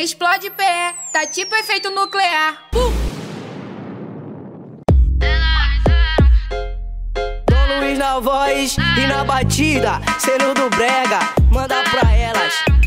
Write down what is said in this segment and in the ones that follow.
Explode pé, tá tipo efeito nuclear. Uh! Dom na voz e na batida, selo do brega, manda pra elas.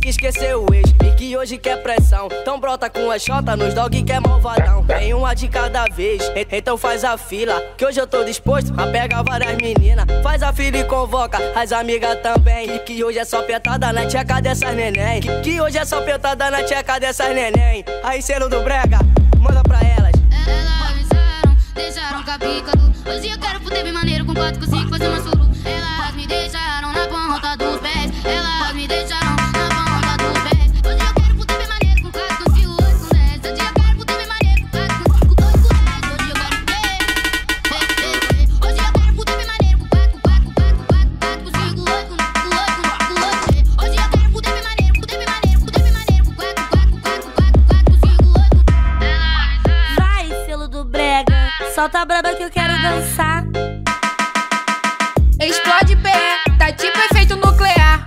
Que esqueceu o ex e que hoje quer pressão. Então brota com a xota nos dog que é malvadão. Tem uma de cada vez, então faz a fila. Que hoje eu tô disposto a pegar várias meninas. Faz a fila e convoca as amigas também. E que hoje é só petada na tcheca dessas neném. Que, que hoje é só petada na tcheca dessas neném. Aí selo do brega, manda pra elas. Elas avisaram, deixaram capicado. Hoje eu quero fuder bem maneiro com 4, 5, fazer uma suru. Elas solta a braba que eu quero dançar. Explode pé, tá tipo efeito nuclear.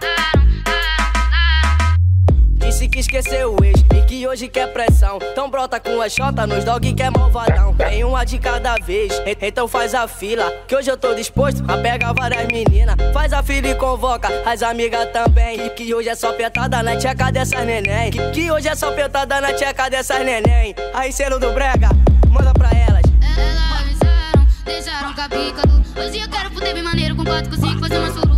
Disse que esqueceu o ex e que hoje quer pressão. Então brota com a xota nos dog que é malvadão. Tem uma de cada vez, então faz a fila. Que hoje eu tô disposto a pegar várias meninas. Faz a fila e convoca as amigas também. E que hoje é só petada na tcheca dessas neném. Que, que hoje é só petada na tcheca dessas neném. Aí selo do brega, manda pra capicado. Hoje eu quero fuder bem maneiro com 4, com 5, fazer uma.